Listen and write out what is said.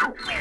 Ow.